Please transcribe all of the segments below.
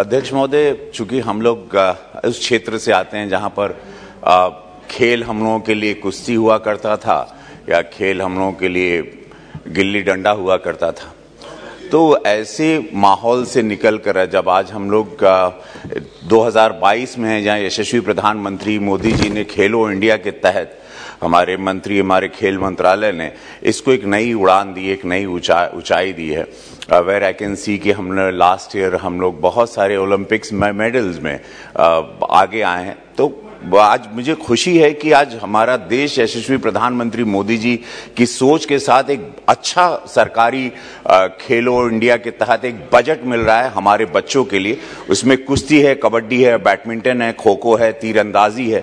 अध्यक्ष महोदय चूँकि हम लोग उस क्षेत्र से आते हैं जहाँ पर खेल हम लोगों के लिए कुश्ती हुआ करता था या खेल हम लोगों के लिए गिल्ली डंडा हुआ करता था। तो ऐसे माहौल से निकल कर जब आज हम लोग अ, 2022 में हैं जहाँ यशस्वी प्रधानमंत्री मोदी जी ने खेलो इंडिया के तहत हमारे मंत्री, हमारे खेल मंत्रालय ने इसको एक नई उड़ान दी, एक नई ऊँचा, ऊंचाई दी है। वेर आई कैन सी कि हमने लास्ट ईयर हम लोग बहुत सारे ओलंपिक्स में मेडल्स में आगे आए हैं। तो आज मुझे खुशी है कि आज हमारा देश यशस्वी प्रधानमंत्री मोदी जी की सोच के साथ एक अच्छा सरकारी खेलो इंडिया के तहत एक बजट मिल रहा है हमारे बच्चों के लिए। उसमें कुश्ती है, कबड्डी है बैडमिंटन है खो खो है, तीरंदाजी है।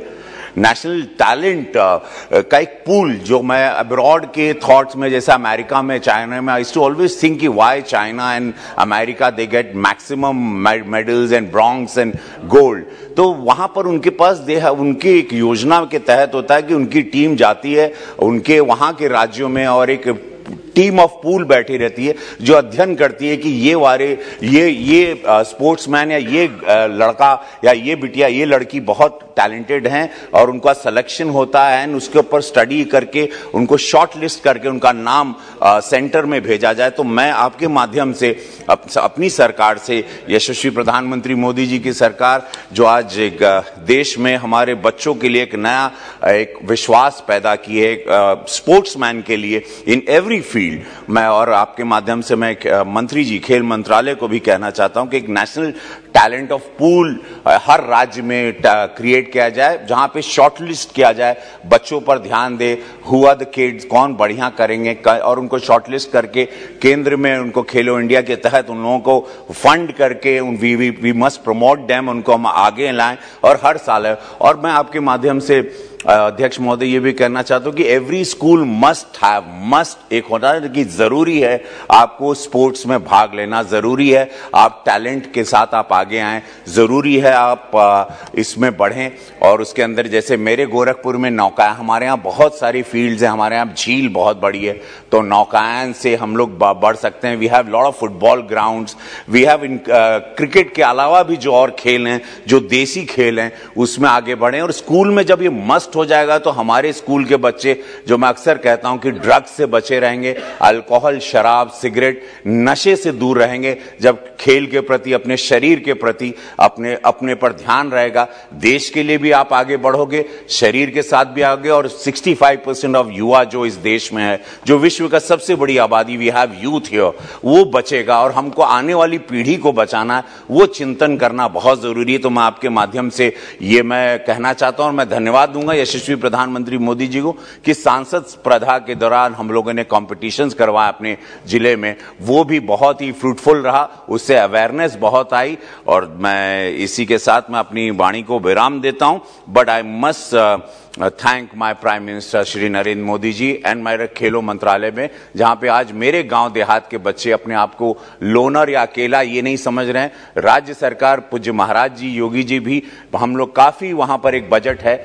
नेशनल टैलेंट का एक पूल जो मैं अब्रॉड के थॉट्स में, जैसे अमेरिका में, चाइना में आई टू ऑलवेज थिंक कि why China and America they get maximum medals and bronze and gold तो वहाँ पर उनके पास दे उनकी एक योजना के तहत होता है कि उनकी टीम जाती है, उनके वहाँ के राज्यों में और एक टीम ऑफ़ पूल बैठी रहती है जो अध्ययन करती है कि ये वारे ये ये स्पोर्ट्समैन या ये लड़का या ये बिटिया ये लड़की बहुत टैलेंटेड हैं और उनका सिलेक्शन होता है एंड उसके ऊपर स्टडी करके उनको शॉर्ट लिस्ट करके उनका नाम सेंटर में भेजा जाए तो मैं आपके माध्यम से अप, अपनी सरकार से यशस्वी प्रधानमंत्री मोदी जी की सरकार जो आज एक देश में हमारे बच्चों के लिए एक नया एक विश्वास पैदा की है स्पोर्ट्समैन के लिए इन एवरी फ़ील्ड मैं और आपके माध्यम से मैं मंत्री जी, खेल मंत्रालय को भी कहना चाहता हूँ कि एक नेशनल टैलेंट ऑफ़ पूल हर राज्य में क्रिएट किया जाए, जहाँ पे शॉर्ट लिस्ट किया जाए। बच्चों पर ध्यान दे हुआ द किड्स कौन बढ़िया करेंगे, क- और उनको शॉर्ट लिस्ट करके केंद्र में उनको खेलो इंडिया के तहत उन लोगों को फंड करके उन we we we must promote them उनको हम आगे लाएँ, और हर साल है। और मैं आपके माध्यम से अध्यक्ष महोदय, ये भी कहना चाहता हूँ कि every school must have must एक होता है कि ज़रूरी है आपको स्पोर्ट्स में भाग लेना ज़रूरी है। आप टैलेंट के साथ आप आगे आए, ज़रूरी है आप इसमें बढ़ें। और उसके अंदर जैसे मेरे गोरखपुर में नौकायन हमारे यहाँ बहुत सारी फील्ड्स हैं, हमारे यहाँ झील बहुत बड़ी है तो नौकायन से हम लोग बढ़ सकते हैं। We have lot of football grounds we have in cricket के अलावा भी जो और खेल हैं, जो देसी खेल हैं, उसमें आगे बढ़ें। और स्कूल में जब ये मस्ट हो जाएगा तो हमारे स्कूल के बच्चे, जो मैं अक्सर कहता हूँ कि ड्रग्स से बचे रहेंगे, अल्कोहल, शराब, सिगरेट, नशे से दूर रहेंगे, जब खेल के प्रति, अपने शरीर के प्रति अपने अपने पर ध्यान रहेगा, देश के लिए भी आप आगे बढ़ोगे, शरीर के साथ भी आगे, और 65 परसेंट ऑफ़ युवा जो इस देश में है, जो विश्व का सबसे बड़ी आबादी वी हैव यूथ हियर वो बचेगा, और हमको आने वाली पीढ़ी को बचाना है वो चिंतन करना बहुत ज़रूरी है। तो मैं आपके माध्यम से ये मैं कहना चाहता हूँ, और मैं धन्यवाद दूँगा यशस्वी प्रधानमंत्री मोदी जी को कि सांसद स्पर्धा के दौरान हम लोगों ने कॉम्पिटिशन्स करवाए अपने ज़िले में, वो भी बहुत ही फ्रूटफुल रहा, उससे अवेयरनेस बहुत आई और मैं इसी के साथ मैं अपनी वाणी को विराम देता हूँ but I must thank my prime minister Shri Narendra Modi ji and मेरे खेलो मंत्रालय में जहाँ पे आज मेरे गाँव देहात के बच्चे अपने आप को लोनर या अकेला ये नहीं समझ रहे हैं राज्य सरकार पूज्य महाराज जी योगी जी भी हम लोग काफ़ी वहाँ पर एक बजट है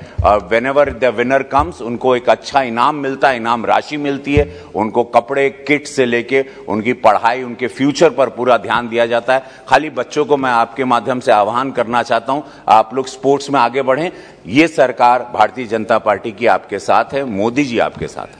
whenever the winner comes उनको एक अच्छा इनाम मिलता है इनाम राशि मिलती है उनको कपड़े किट से लेके उनकी पढ़ाई उनके फ्यूचर पर पूरा ध्यान दिया जाता है खाली बच्चों को मैं आपके माध्यम से आह्वान करना चाहता हूँ आप लोग स्पोर्ट्स में आगे बढ़ें ये सरकार भारतीय जनता पार्टी की आपके साथ है मोदी जी आपके साथ है।